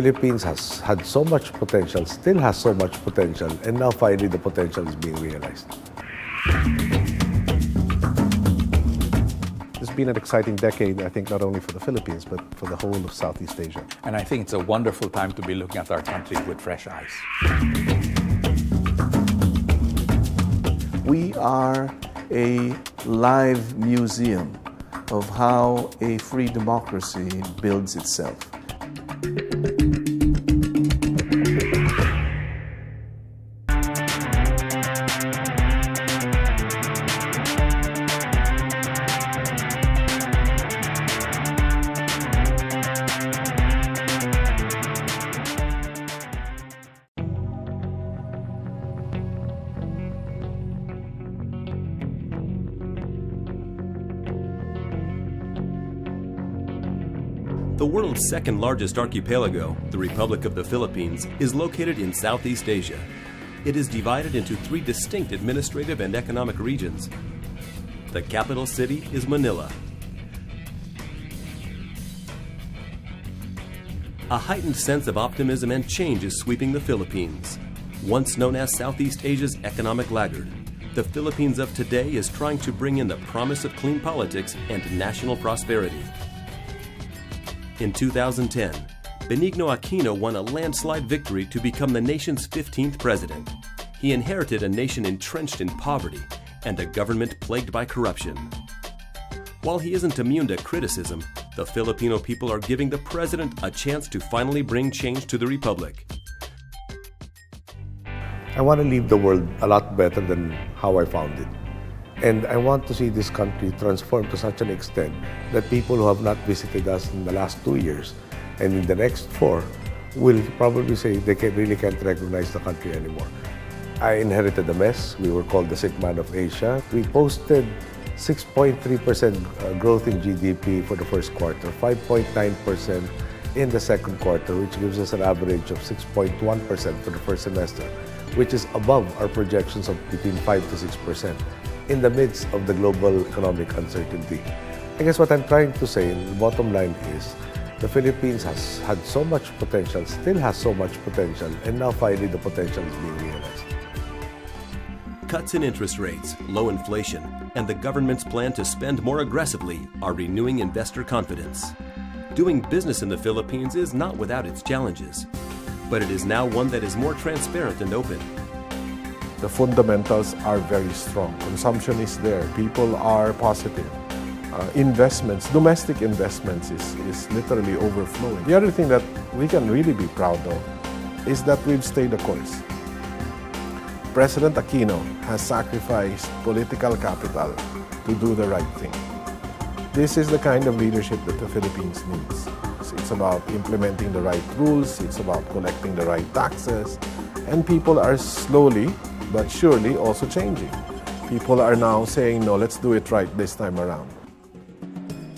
Philippines has had so much potential, still has so much potential, and now finally the potential is being realized. It's been an exciting decade, I think, not only for the Philippines, but for the whole of Southeast Asia. And I think it's a wonderful time to be looking at our country with fresh eyes. We are a live museum of how a free democracy builds itself. Second largest archipelago, the Republic of the Philippines, is located in Southeast Asia. It is divided into three distinct administrative and economic regions. The capital city is Manila. A heightened sense of optimism and change is sweeping the Philippines. Once known as Southeast Asia's economic laggard, the Philippines of today is trying to bring in the promise of clean politics and national prosperity. In 2010, Benigno Aquino won a landslide victory to become the nation's 15th president. He inherited a nation entrenched in poverty and a government plagued by corruption. While he isn't immune to criticism, the Filipino people are giving the president a chance to finally bring change to the republic. I want to leave the world a lot better than how I found it. And I want to see this country transform to such an extent that people who have not visited us in the last two years and in the next four will probably say they can, really can't recognize the country anymore. I inherited a mess. We were called the sick man of Asia. We posted 6.3% uh, growth in GDP for the first quarter, 5.9% in the second quarter, which gives us an average of 6.1% for the first semester, which is above our projections of between 5 to 6% in the midst of the global economic uncertainty. I guess what I'm trying to say, the bottom line is, the Philippines has had so much potential, still has so much potential, and now finally the potential is being realized. Cuts in interest rates, low inflation, and the government's plan to spend more aggressively are renewing investor confidence. Doing business in the Philippines is not without its challenges, but it is now one that is more transparent and open. The fundamentals are very strong. Consumption is there. People are positive. Uh, investments, domestic investments is, is literally overflowing. The other thing that we can really be proud of is that we've stayed the course. President Aquino has sacrificed political capital to do the right thing. This is the kind of leadership that the Philippines needs. It's about implementing the right rules, it's about collecting the right taxes, and people are slowly but surely also changing. People are now saying, no, let's do it right this time around.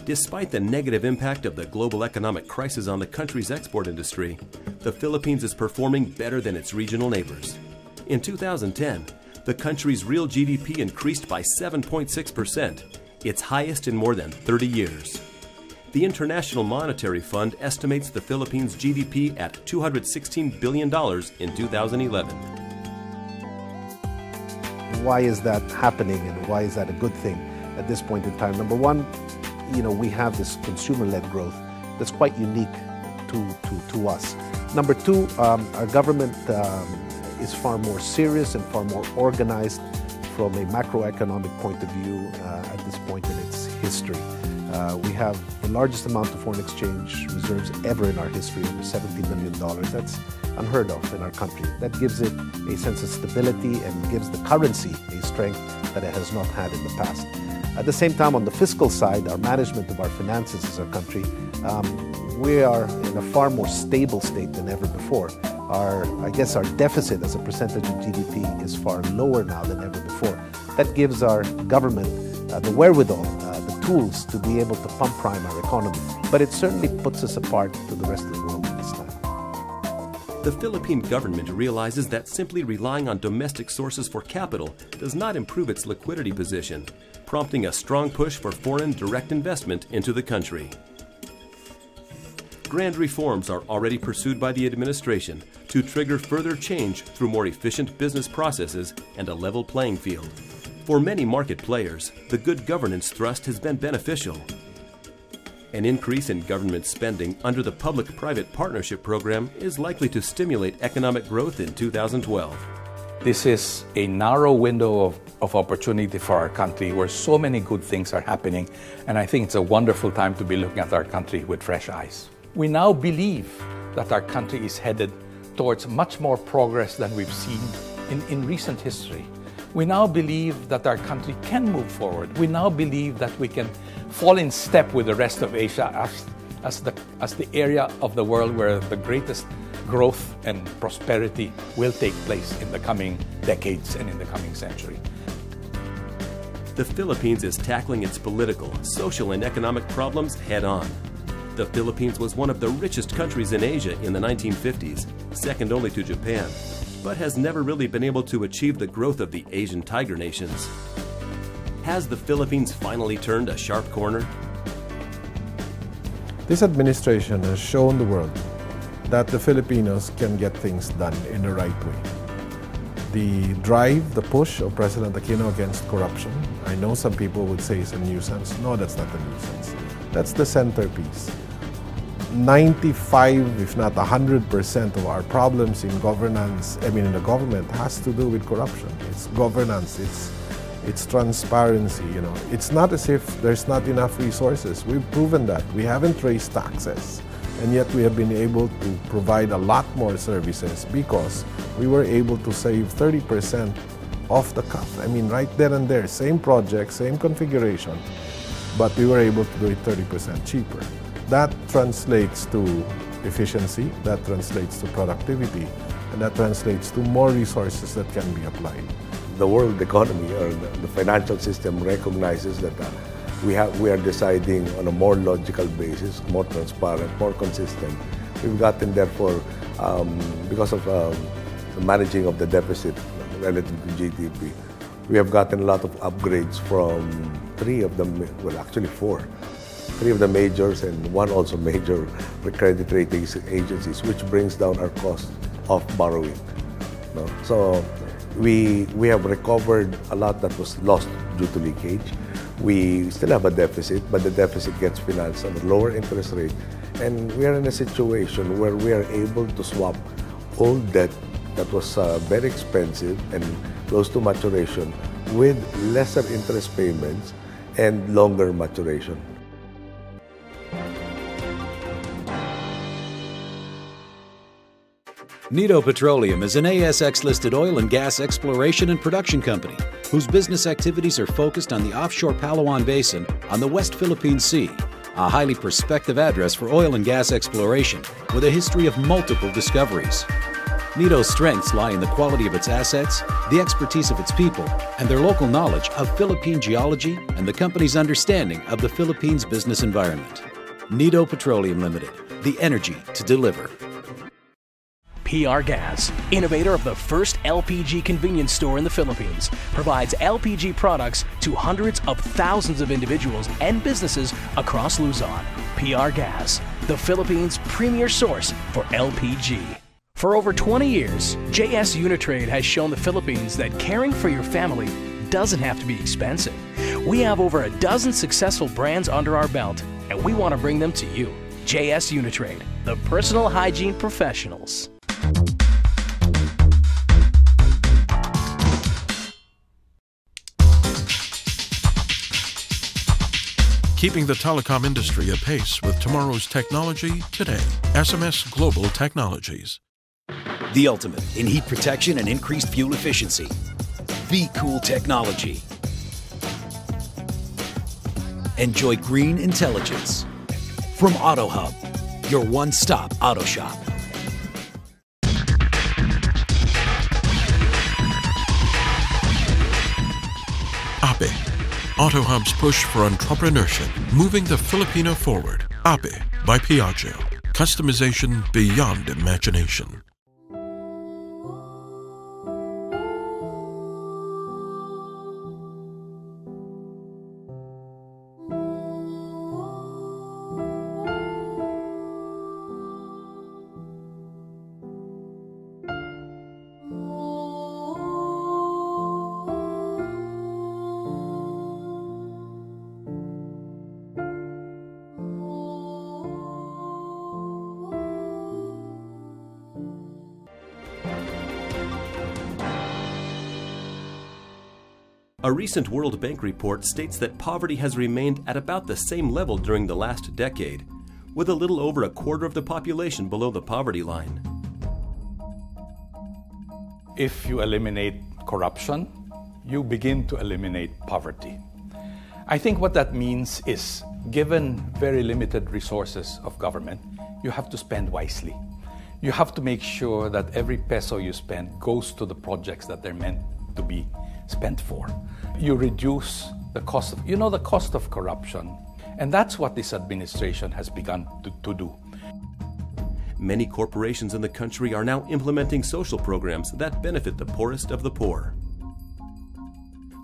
Despite the negative impact of the global economic crisis on the country's export industry, the Philippines is performing better than its regional neighbors. In 2010, the country's real GDP increased by 7.6%, its highest in more than 30 years. The International Monetary Fund estimates the Philippines' GDP at $216 billion in 2011. Why is that happening and why is that a good thing at this point in time? Number one, you know, we have this consumer-led growth that's quite unique to, to, to us. Number two, um, our government um, is far more serious and far more organized from a macroeconomic point of view uh, at this point in its history. Uh, we have the largest amount of foreign exchange reserves ever in our history, over $70 million. That's unheard of in our country. That gives it a sense of stability and gives the currency a strength that it has not had in the past. At the same time, on the fiscal side, our management of our finances as a country, um, we are in a far more stable state than ever before. Our, I guess our deficit as a percentage of GDP is far lower now than ever before. That gives our government uh, the wherewithal, uh, the tools to be able to pump prime our economy. But it certainly puts us apart to the rest of the world. The Philippine government realizes that simply relying on domestic sources for capital does not improve its liquidity position, prompting a strong push for foreign direct investment into the country. grand reforms are already pursued by the administration to trigger further change through more efficient business processes and a level playing field. For many market players, the good governance thrust has been beneficial. An increase in government spending under the Public Private Partnership Program is likely to stimulate economic growth in 2012. This is a narrow window of, of opportunity for our country where so many good things are happening, and I think it's a wonderful time to be looking at our country with fresh eyes. We now believe that our country is headed towards much more progress than we've seen in, in recent history. We now believe that our country can move forward. We now believe that we can fall in step with the rest of Asia as, as, the, as the area of the world where the greatest growth and prosperity will take place in the coming decades and in the coming century. The Philippines is tackling its political, social, and economic problems head on. The Philippines was one of the richest countries in Asia in the 1950s, second only to Japan, but has never really been able to achieve the growth of the Asian tiger nations. Has the Philippines finally turned a sharp corner? This administration has shown the world that the Filipinos can get things done in the right way. The drive, the push of President Aquino against corruption, I know some people would say it's a nuisance. No, that's not a nuisance. That's the centerpiece. 95, if not 100% of our problems in governance, I mean in the government, has to do with corruption. It's governance, it's, it's transparency, you know. It's not as if there's not enough resources. We've proven that. We haven't raised taxes, and yet we have been able to provide a lot more services because we were able to save 30% off the cuff. I mean, right there and there, same project, same configuration, but we were able to do it 30% cheaper. That translates to efficiency, that translates to productivity, and that translates to more resources that can be applied. The world economy or the financial system recognizes that uh, we, have, we are deciding on a more logical basis, more transparent, more consistent. We've gotten therefore, um, because of um, the managing of the deficit relative to GDP, we have gotten a lot of upgrades from three of them, well actually four, three of the majors and one also major credit rating agencies, which brings down our cost of borrowing. No? So we, we have recovered a lot that was lost due to leakage. We still have a deficit, but the deficit gets financed at a lower interest rate. And we are in a situation where we are able to swap old debt that was uh, very expensive and close to maturation with lesser interest payments and longer maturation. Nido Petroleum is an ASX listed oil and gas exploration and production company whose business activities are focused on the offshore Palawan Basin on the West Philippine Sea, a highly prospective address for oil and gas exploration with a history of multiple discoveries. Nido's strengths lie in the quality of its assets, the expertise of its people, and their local knowledge of Philippine geology and the company's understanding of the Philippines business environment. Nido Petroleum Limited, the energy to deliver. PR Gas, innovator of the first LPG convenience store in the Philippines, provides LPG products to hundreds of thousands of individuals and businesses across Luzon. PR Gas, the Philippines' premier source for LPG. For over 20 years, JS Unitrade has shown the Philippines that caring for your family doesn't have to be expensive. We have over a dozen successful brands under our belt, and we want to bring them to you. JS Unitrade, the personal hygiene professionals. Keeping the telecom industry apace with tomorrow's technology today. SMS Global Technologies. The ultimate in heat protection and increased fuel efficiency. Be Cool Technology. Enjoy green intelligence. From AutoHub, your one stop auto shop. APE, AutoHub's push for entrepreneurship, moving the Filipino forward. APE by Piaggio. Customization beyond imagination. A recent World Bank report states that poverty has remained at about the same level during the last decade, with a little over a quarter of the population below the poverty line. If you eliminate corruption, you begin to eliminate poverty. I think what that means is given very limited resources of government, you have to spend wisely. You have to make sure that every peso you spend goes to the projects that they're meant to be spent for. You reduce the cost of, you know, the cost of corruption. And that's what this administration has begun to, to do. Many corporations in the country are now implementing social programs that benefit the poorest of the poor.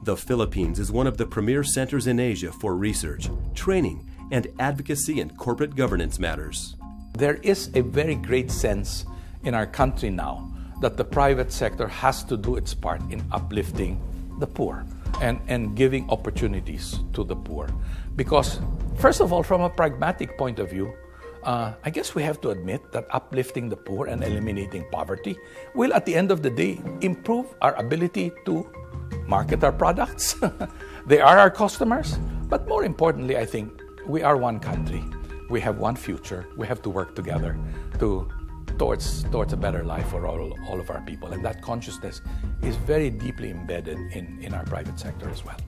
The Philippines is one of the premier centers in Asia for research, training, and advocacy in corporate governance matters. There is a very great sense in our country now that the private sector has to do its part in uplifting the poor and, and giving opportunities to the poor. Because, first of all, from a pragmatic point of view, uh, I guess we have to admit that uplifting the poor and eliminating poverty will, at the end of the day, improve our ability to market our products. they are our customers. But more importantly, I think we are one country. We have one future. We have to work together to towards towards a better life for all, all of our people. And that consciousness is very deeply embedded in, in our private sector as well.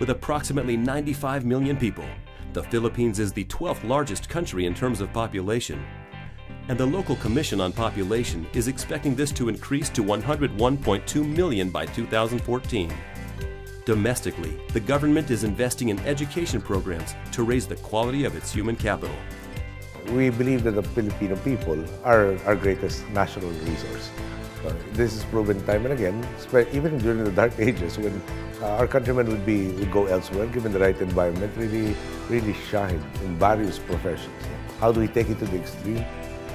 With approximately 95 million people, the Philippines is the 12th largest country in terms of population and the local commission on population is expecting this to increase to 101.2 million by 2014. Domestically, the government is investing in education programs to raise the quality of its human capital. We believe that the Filipino people are our greatest national resource. Uh, this is proven time and again, even during the dark ages when uh, our countrymen would be would go elsewhere, given the right environment, really, really shine in various professions. How do we take it to the extreme?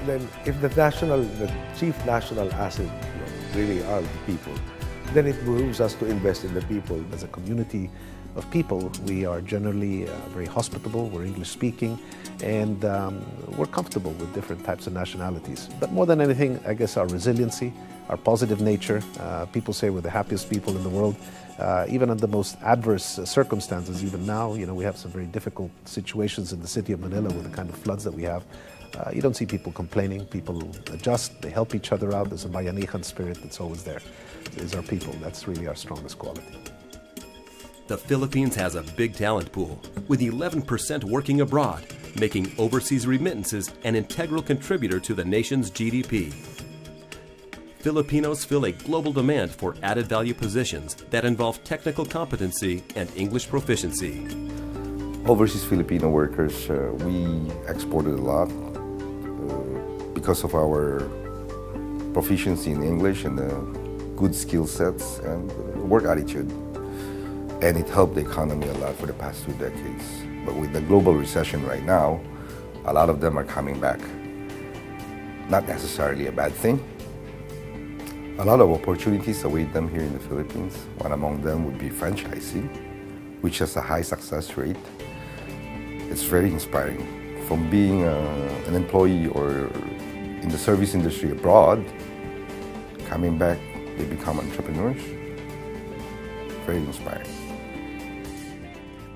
then if the national, the chief national asset you know, really are the people, then it behooves us to invest in the people. As a community of people, we are generally uh, very hospitable, we're English speaking, and um, we're comfortable with different types of nationalities. But more than anything, I guess our resiliency, our positive nature. Uh, people say we're the happiest people in the world. Uh, even under the most adverse uh, circumstances, even now, you know, we have some very difficult situations in the city of Manila with the kind of floods that we have. Uh, you don't see people complaining. People adjust. They help each other out. There's a bayanihan spirit that's always there. Is our people. That's really our strongest quality. The Philippines has a big talent pool, with 11% working abroad, making overseas remittances an integral contributor to the nation's GDP. Filipinos fill a global demand for added value positions that involve technical competency and English proficiency. Overseas Filipino workers, uh, we exported a lot because of our proficiency in English and the good skill sets and work attitude. And it helped the economy a lot for the past two decades. But with the global recession right now, a lot of them are coming back. Not necessarily a bad thing. A lot of opportunities await them here in the Philippines. One among them would be franchising, which has a high success rate. It's very inspiring. From being uh, an employee or in the service industry abroad, coming back, they become entrepreneurs. Very inspiring.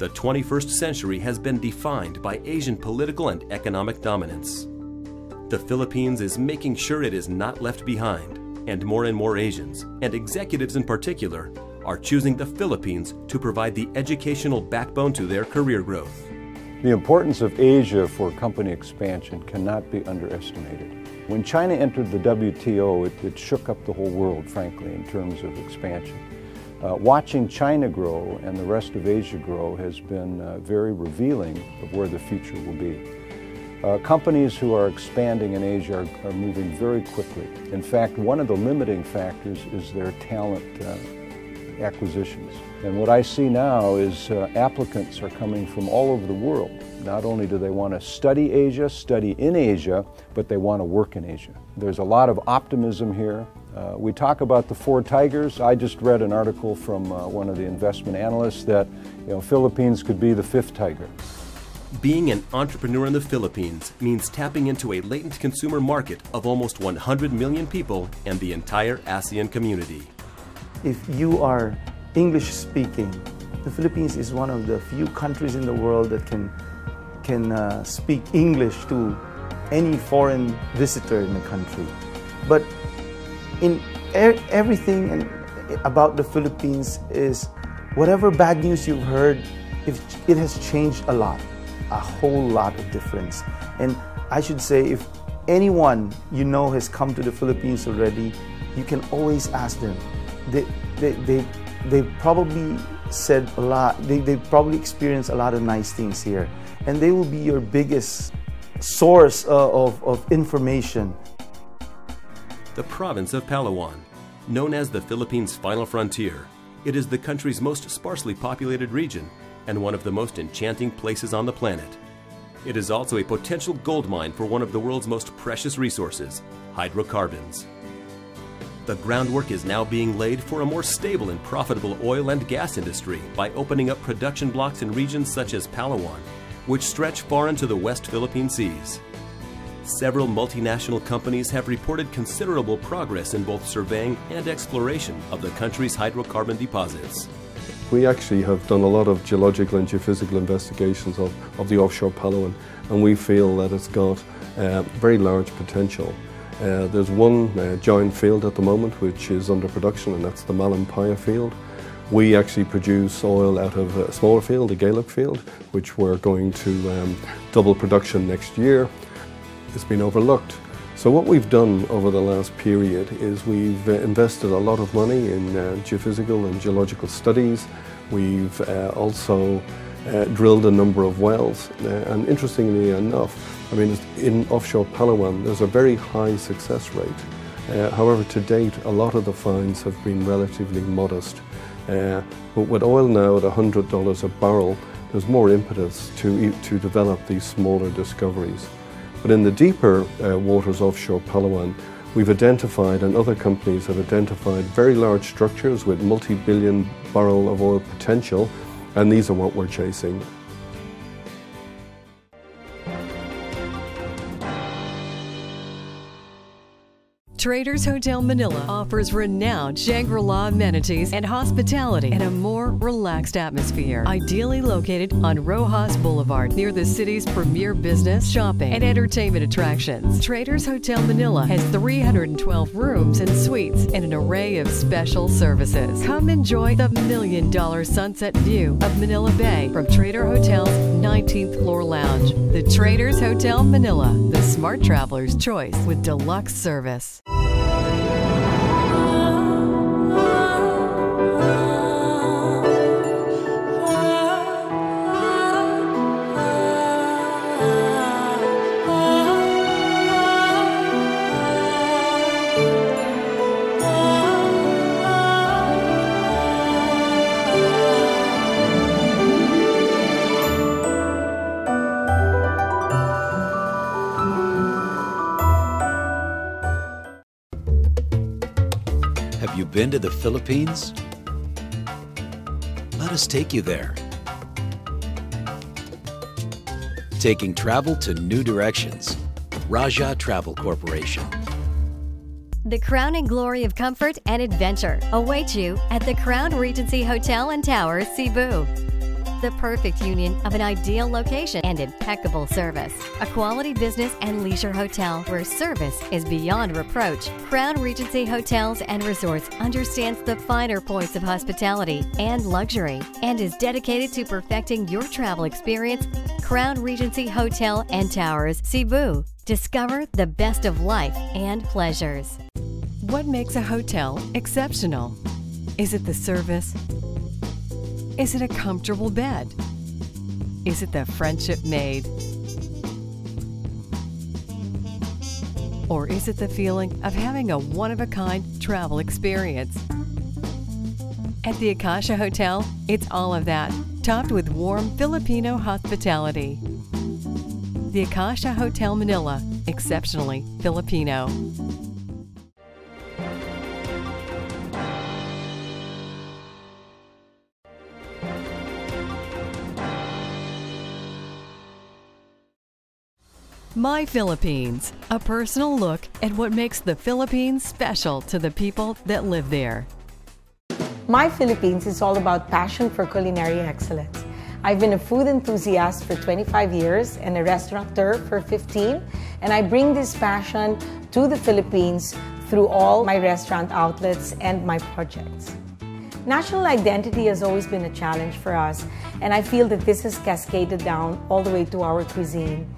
The 21st century has been defined by Asian political and economic dominance. The Philippines is making sure it is not left behind, and more and more Asians, and executives in particular, are choosing the Philippines to provide the educational backbone to their career growth. The importance of Asia for company expansion cannot be underestimated. When China entered the WTO, it, it, shook up the whole world, frankly, in terms of expansion. Uh, watching China grow and the rest of Asia grow has been uh, very revealing of where the future will be. Uh, companies who are expanding in Asia are, are, moving very quickly. In fact, one of the limiting factors is their talent uh, acquisitions. And what I see now is uh, applicants are coming from all over the world. Not only do they want to study Asia, study in Asia, but they want to work in Asia. There's a lot of optimism here. Uh, we talk about the four tigers. I just read an article from uh, one of the investment analysts that you know, Philippines could be the fifth tiger. Being an entrepreneur in the Philippines means tapping into a latent consumer market of almost 100 million people and the entire ASEAN community. If you are English speaking. The Philippines is one of the few countries in the world that can, can uh, speak English to any foreign visitor in the country. But in er everything and about the Philippines is whatever bad news you've heard, it, has changed a lot, a whole lot of difference. And I should say, if anyone you know has come to the Philippines already, you can always ask them. They, they, they, they probably said a lot, they, they probably experienced a lot of nice things here. And they will be your biggest source uh, of, of information. The province of Palawan, known as the Philippines' final frontier, it is the country's most sparsely populated region and one of the most enchanting places on the planet. It is also a potential gold mine for one of the world's most precious resources, hydrocarbons. The groundwork is now being laid for a more stable and profitable oil and gas industry by opening up production blocks in regions such as Palawan, which stretch far into the West Philippine Seas. Several multinational companies have reported considerable progress in both surveying and exploration of the country's hydrocarbon deposits. We actually have done a lot of geological and geophysical investigations of, of the offshore Palawan and we feel that it's got uh, very large potential. Uh, there's one uh, giant field at the moment which is under production and that's the Malampaya field. We actually produce oil out of a smaller field, the Galoc field, which we're going to um, double production next year. It's been overlooked. So what we've done over the last period is we've uh, invested a lot of money in uh, geophysical and geological studies. We've uh, also uh, drilled a number of wells uh, and interestingly enough I mean, in offshore Palawan, there's a very high success rate. Uh, however, to date, a lot of the finds have been relatively modest. But with oil now at $100 a barrel, there's more impetus to, to develop these smaller discoveries. But in the deeper uh, waters offshore Palawan, we've identified, and other companies have identified, very large structures with multi-billion barrel of oil potential, and these are what we're chasing. Traders Hotel Manila offers renowned Shangri-La amenities and hospitality in a more relaxed atmosphere. Ideally located on Roxas Boulevard near the city's premier business, shopping, and entertainment attractions. Traders Hotel Manila has 312 rooms and suites and an array of special services. Come enjoy the million dollar sunset view of Manila Bay from Trader Hotel's 19th floor lounge. The Traders Hotel Manila, the smart traveler's choice with deluxe service. Been to the Philippines? Let us take you there. Taking travel to new directions. Rajah Travel Corporation. The crowning glory of comfort and adventure awaits you at the Crown Regency Hotel and Towers, Cebu. The perfect union of an ideal location and impeccable service. A quality business and leisure hotel where service is beyond reproach. Crown Regency Hotels and Resorts understands the finer points of hospitality and luxury and is dedicated to perfecting your travel experience. Crown Regency Hotel and Towers, Cebu. Discover the best of life and pleasures. What makes a hotel exceptional? Is it the service? Is it a comfortable bed? Is it the friendship made? Or is it the feeling of having a one of a kind travel experience? At the Akasha Hotel, it's all of that, topped with warm Filipino hospitality. The Akasha Hotel Manila, exceptionally Filipino. My Philippines, a personal look at what makes the Philippines special to the people that live there. My Philippines is all about passion for culinary excellence. I've been a food enthusiast for 25 years and a restaurateur for 15, and I bring this passion to the Philippines through all my restaurant outlets and my projects. National identity has always been a challenge for us, and I feel that this has cascaded down all the way to our cuisine.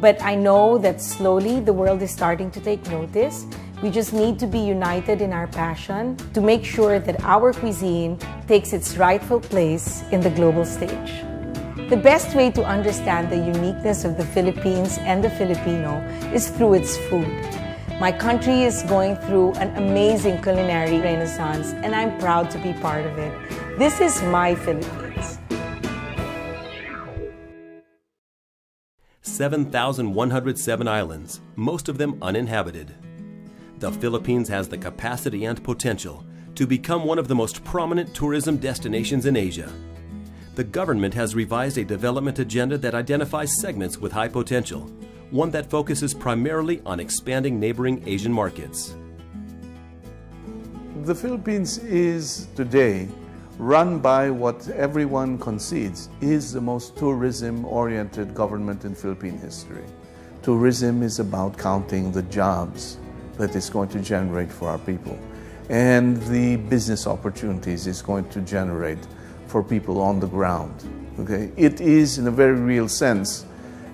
But I know that slowly the world is starting to take notice. We just need to be united in our passion to make sure that our cuisine takes its rightful place in the global stage. The best way to understand the uniqueness of the Philippines and the Filipino is through its food. My country is going through an amazing culinary renaissance, and I'm proud to be part of it. This is my Philippines. 7,107 islands, most of them uninhabited. The Philippines has the capacity and potential to become one of the most prominent tourism destinations in Asia the government has revised a development agenda that identifies segments with high potential, one that focuses primarily on expanding neighboring Asian markets. The Philippines is today run by what everyone concedes is the most tourism-oriented government in Philippine history. Tourism is about counting the jobs that it's going to generate for our people and the business opportunities it's going to generate for people on the ground. Okay? It is, in a very real sense,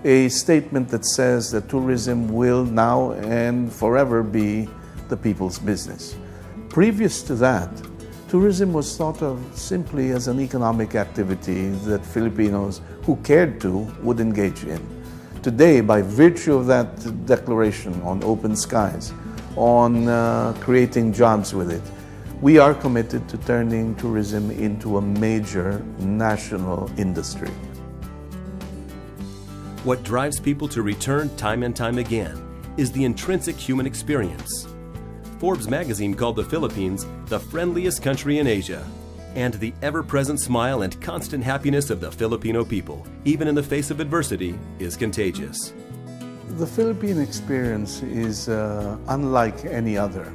a statement that says that tourism will now and forever be the people's business. Previous to that, tourism was thought of simply as an economic activity that Filipinos who cared to would engage in. Today, by virtue of that declaration on open skies, on uh, creating jobs with it, we are committed to turning tourism into a major national industry. What drives people to return time and time again is the intrinsic human experience. Forbes magazine called the Philippines the friendliest country in Asia. And the ever present smile and constant happiness of the Filipino people, even in the face of adversity, is contagious. The Philippine experience is uh, unlike any other,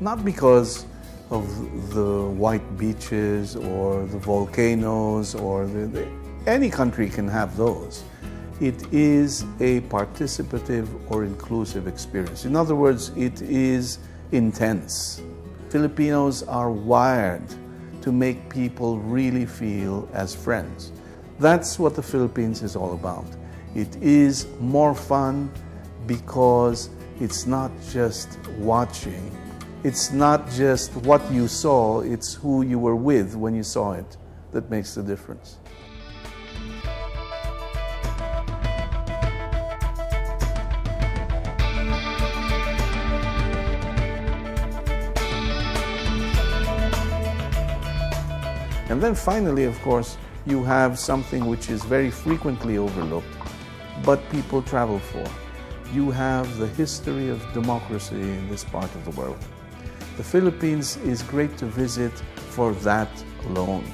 not because of the white beaches or the volcanoes or the, the, any country can have those. It is a participative or inclusive experience. In other words, it is intense. Filipinos are wired to make people really feel as friends. That's what the Philippines is all about. It is more fun because it's not just watching, it's not just what you saw, it's who you were with when you saw it that makes the difference. And then finally, of course, you have something which is very frequently overlooked, but people travel for. You have the history of democracy in this part of the world. The Philippines is great to visit for that alone.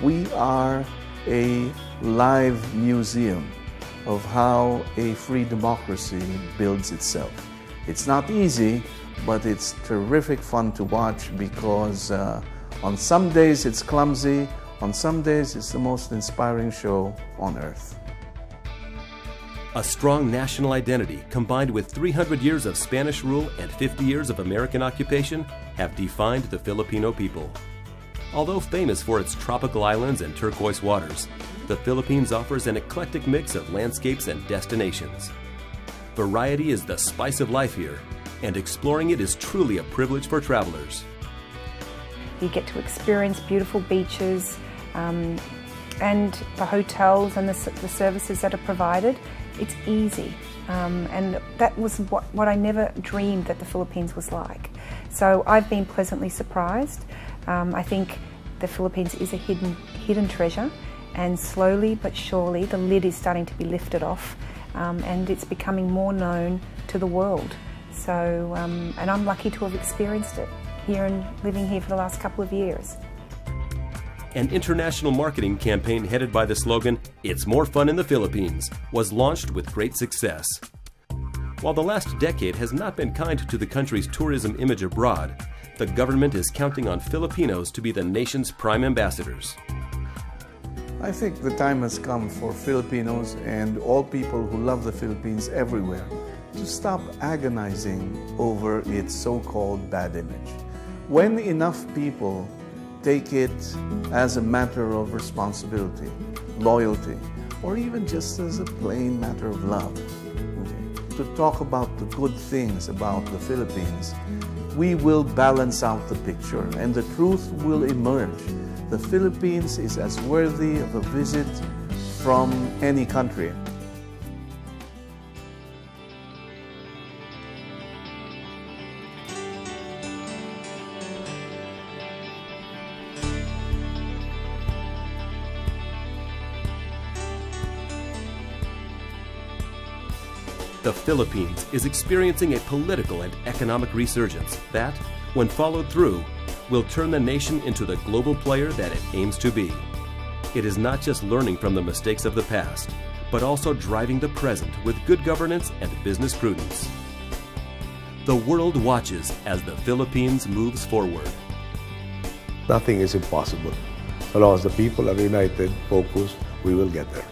We are a live museum of how a free democracy builds itself. It's not easy, but it's terrific fun to watch because uh, on some days it's clumsy, on some days it's the most inspiring show on earth. A strong national identity combined with 300 years of Spanish rule and 50 years of American occupation have defined the Filipino people. Although famous for its tropical islands and turquoise waters, the Philippines offers an eclectic mix of landscapes and destinations. Variety is the spice of life here, and exploring it is truly a privilege for travelers. You get to experience beautiful beaches um, and the hotels and the, the services that are provided it's easy. Um, and that was what, what I never dreamed that the Philippines was like. So I've been pleasantly surprised. Um, I think the Philippines is a hidden, hidden treasure and slowly but surely the lid is starting to be lifted off um, and it's becoming more known to the world. So, um, and I'm lucky to have experienced it here and living here for the last couple of years an international marketing campaign headed by the slogan, It's More Fun in the Philippines, was launched with great success. While the last decade has not been kind to the country's tourism image abroad, the government is counting on Filipinos to be the nation's prime ambassadors. I think the time has come for Filipinos and all people who love the Philippines everywhere to stop agonizing over its so-called bad image. When enough people take it as a matter of responsibility, loyalty, or even just as a plain matter of love, okay, to talk about the good things about the Philippines, we will balance out the picture and the truth will emerge. The Philippines is as worthy of a visit from any country. The Philippines is experiencing a political and economic resurgence that, when followed through, will turn the nation into the global player that it aims to be. It is not just learning from the mistakes of the past, but also driving the present with good governance and business prudence. The world watches as the Philippines moves forward. Nothing is impossible. So long as the people are united, focused, we will get there.